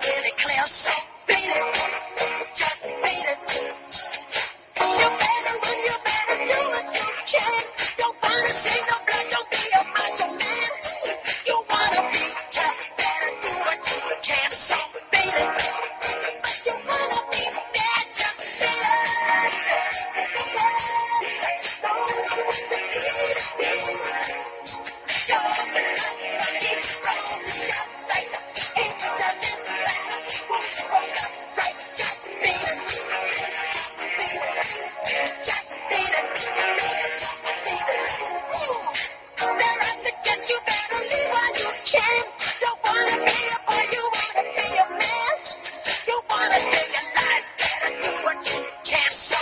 really clear, so beat it. Just beat it. You better run, you better do. You can. Don't blood, don't be a macho man. Yes!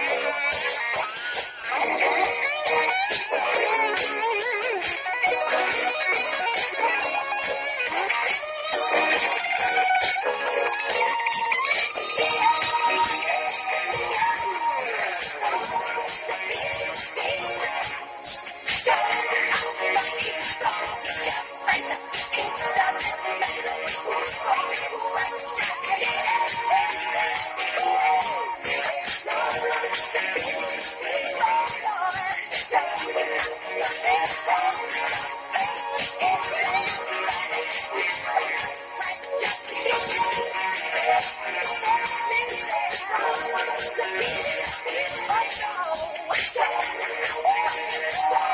Stop.